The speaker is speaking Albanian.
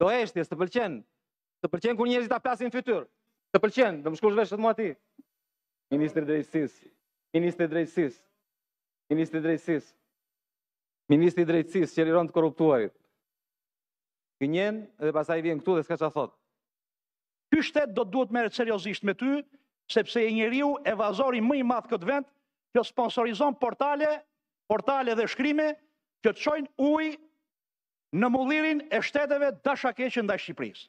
Do heshtje, s'të pëlqen. Të pëlqen kur njerëzit ta plasin fytyrës. Të pëlqen, do më shkosh vesh vetëm aty. Ministri drejtësis. Ministri drejtësis. Ministri drejtësis. Ministri drejtësis që liron të korruptuarit. Gënjen dhe pastaj vjen këtu dhe s'ka çfarë thotë. Ky shtet do të duhet të merret seriozisht me ty, sepse je njeriu, evazori më i madh në këtë vend që sponsorizon portale, portale dhe shkrime që çojnë ujë në mullirin e shteteve dashakeqe ndaj Shqipërisë.